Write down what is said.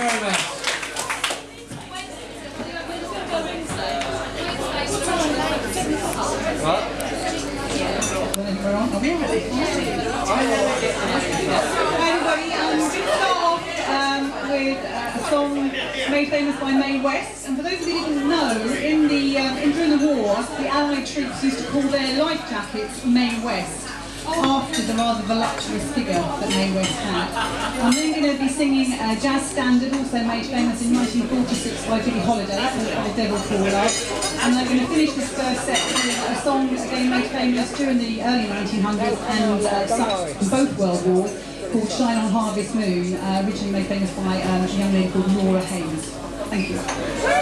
very much. Um, uh, a song made famous by Mae West. And for those of you who didn't know, in the um, in, during the war, the Allied troops used to call their life jackets Mae West after the rather voluptuous figure that Mae West had. I'm then going to be singing a jazz standard, also made famous in 1946 by Billie Holiday, called The Devil for Love. And they're going to finish this first set with a song again made famous during the early 1900s and uh, both World Wars, called Shine on Harvest Moon, uh, originally made famous by um, a young lady called Nora Bayes. Thank you.